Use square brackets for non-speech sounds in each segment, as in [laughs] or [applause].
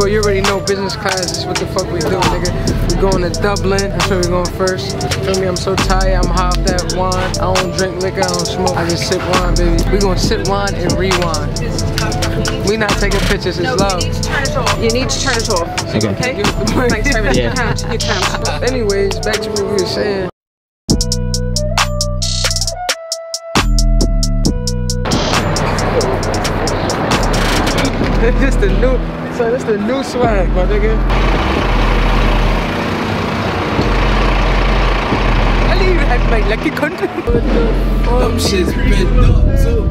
Well, you already know business class is what the fuck we do, nigga. We going to Dublin. That's where we going first. Feel me? I'm so tired. I'm high off that wine. I don't drink liquor. I don't smoke. I just sip wine, baby. We gonna sip wine and rewind. We not taking pictures. It's love. You need to turn it off. Okay. Okay? Thanks very much. You can't. You can't. Anyways, back to what we were saying. [laughs] This the new, so this the new swag, my nigga. I didn't even have my lucky country. Them shit's been up too.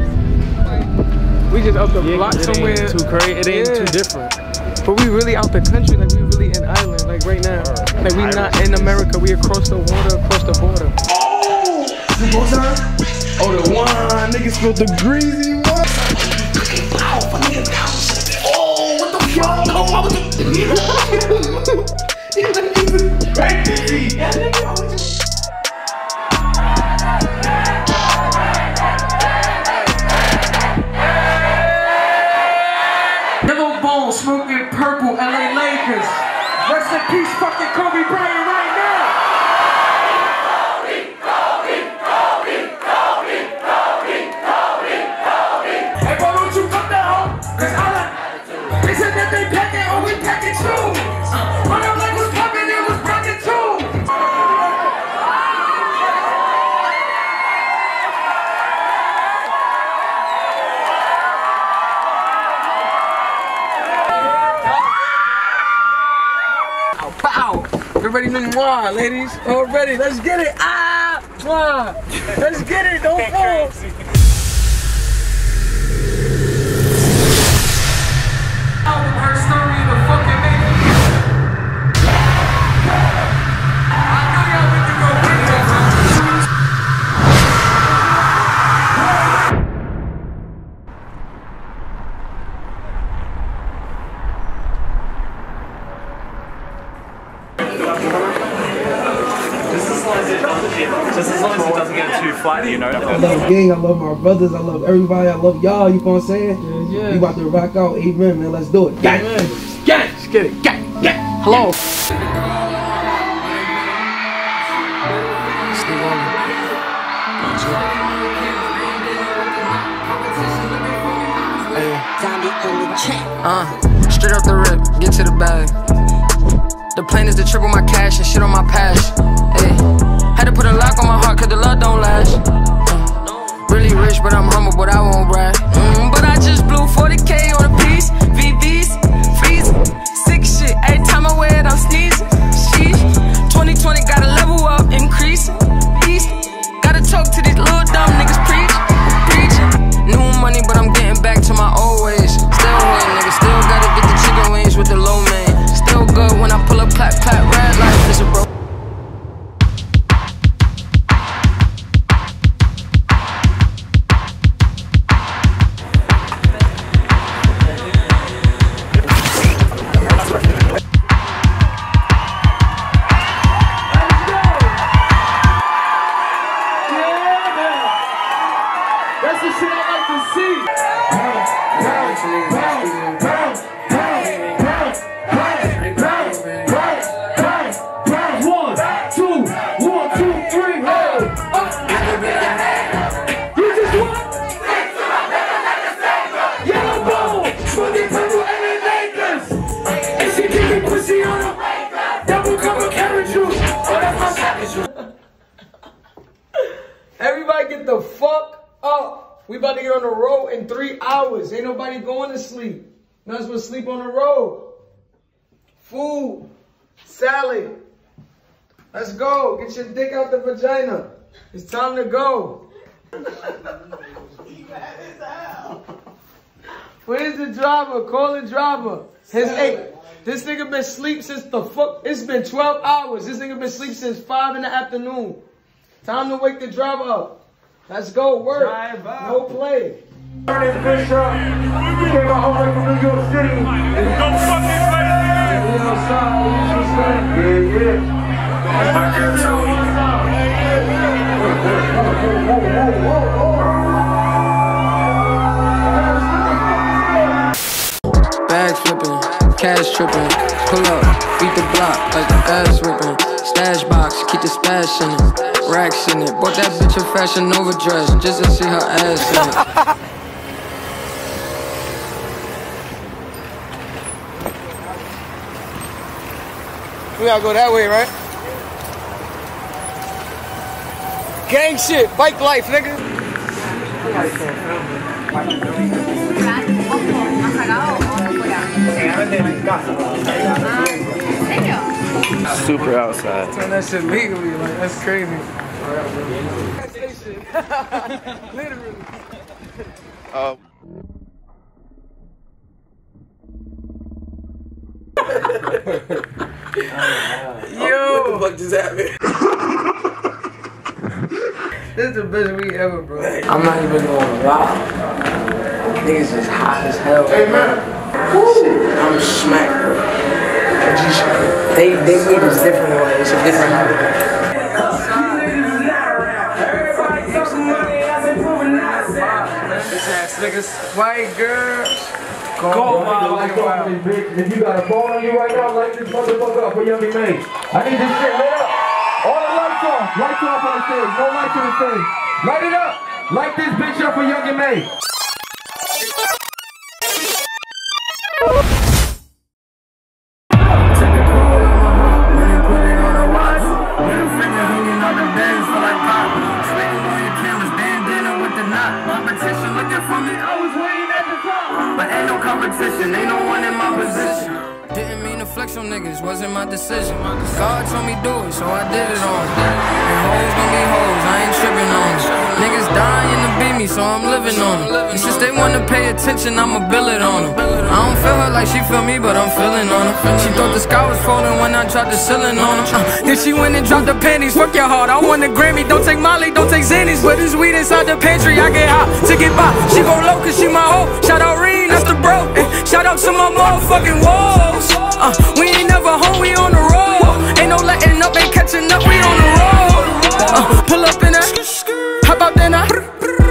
We just up the block it somewhere. ain't too crazy. It ain't Yeah. too different. But we really out the country, like we really in Ireland, like right now. Like we not in America, we across the water, across the border. Oh, oh the wine, niggas spilled the greasy Y'all I was crazy. Smoking purple LA Lakers. Rest in peace, Moi, ladies. Already, let's get it. Ah! Moi! Let's get it, don't fall. You know. I love gang, I love my brothers, I love everybody, I love y'all, you know what I'm saying? Yeah, yeah. We about to rock out, amen, man, let's do it. Gang! Gang! Let's get it. Gang! Gang! Hello. Uh, straight off the rip, get to the bag. The plan is to triple my cash and shit on my past. Hey, had to put a lock on my heart cause the love don't last. Really rich, but I'm humble, but I won't brag. Mm, but I just blew 40k on a sleep on the road. Food, salad. Let's go. Get your dick out the vagina. It's time to go. Where's the driver? Call the driver. His eight. This nigga been sleep since the fuck. It's been 12 hours. This nigga been sleep since 5 in the afternoon. Time to wake the driver up. Let's go work. No play. Is Bishop. Came all the way from New York City. Go fucking say, yeah, yeah. Bag flipping. cash tripping. Pull up, beat the block like the ass ripping. Stash box, keep the stash in it. Racks in it. Bought that bitch a fashion Nova dress just to see her ass in it. We gotta go that way, right? Gang shit, bike life, nigga. Super outside. Turn that shit legally, like that's crazy. [laughs] Literally. Uh, [laughs] Oh, Yo! What the fuck just happened? this is the best week ever, bro. I'm not even gonna lie. Niggas is hot as hell. Hey man. Shit, I'm smacked, bro. They they weed is different way. It's a different habit. Bitch ass niggas, white girls. Go, man, lights off this bitch. If you got a phone on you right now, light this motherfucker up for Young M.A. I need this shit lit up. All the lights off. Lights off on the stage. No lights on the stage. Light it up. Light this bitch up for Young M.A. competition. Ain't no one in my position. Didn't mean to flex on niggas, wasn't my decision. God told me do it, so I did it on. And hoes gon' be hoes, I ain't tripping on them. Niggas dying to beat me, so I'm living on them. And since they wanna pay attention, I'ma bill it on them. I don't feel her like she feel me, but I'm feeling on her. She thought the sky was falling when I dropped the ceiling on her. Uh, then she went and dropped the panties. Fuck your heart, I want a Grammy. Don't take Molly, don't take Xannies, but it's weed inside the pantry. I get hot to get by. She go low, cause she my hoe. Shout out Reen, that's the bro. Eh, Shout out to my motherfucking Uh, we ain't never home, we on the road. Ain't no letting up, ain't catching up, we on the road. Uh, pull up in that, hop out then I.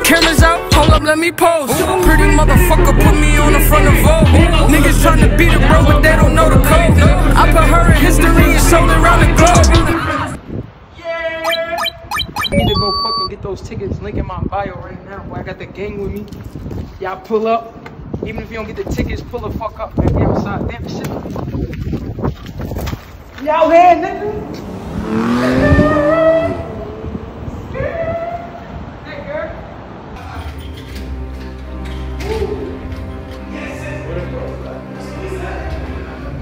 Cameras out, hold up, let me pose. Pretty motherfucker put me on the front of Vogue. Niggas tryna beat it, bro, but they don't know the code. I put her in history and sold around the globe. Yeah. I need to go fucking get those tickets. Link in my bio right now. Boy, I got the gang with me. Y'all pull up. Even if you don't get the tickets, pull the fuck up. Man, be outside. Damn shit. Y'all here, nigga. Hey, girl.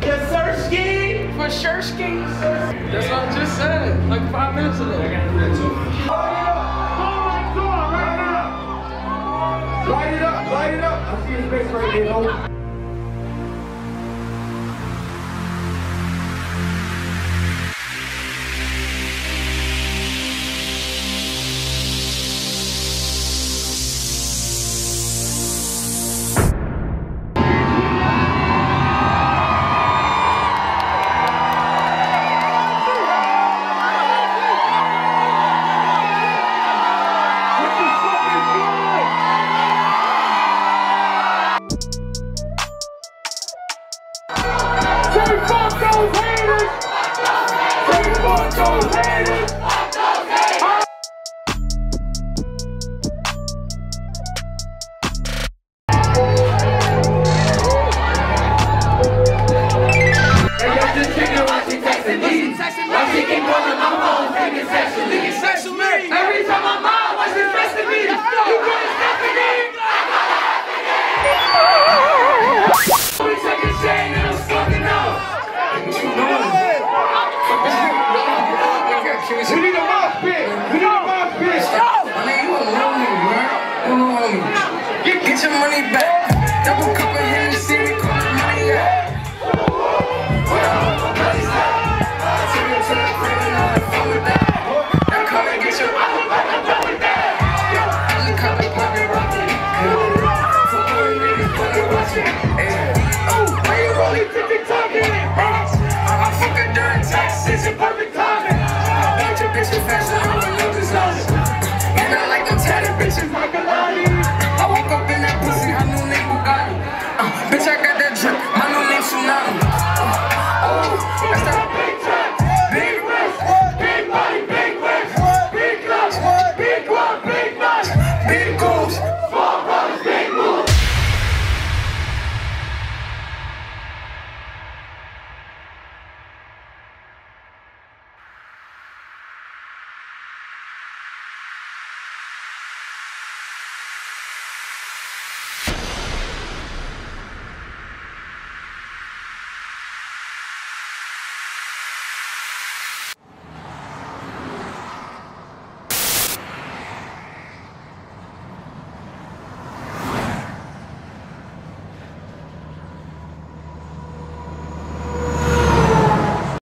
Yes, sir, ski. For sure, ski. That's what I just said. Like five minutes ago. Light it up. Light it up. I see his face right there, get your money back. Double cup